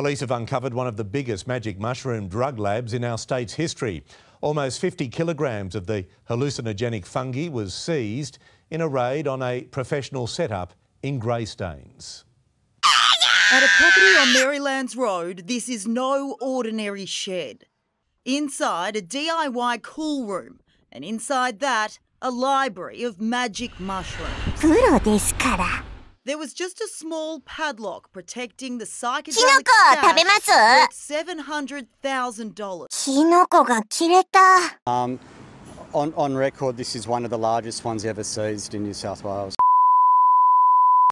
Police have uncovered one of the biggest magic mushroom drug labs in our state's history. Almost 50 kilograms of the hallucinogenic fungi was seized in a raid on a professional setup in Greystanes. At a property on Merrylands Road, this is no ordinary shed. Inside, a DIY cool room, and inside that, a library of magic mushrooms. There was just a small padlock protecting the psychedelic stash seven hundred thousand dollars. Um, on on record, this is one of the largest ones ever seized in New South Wales.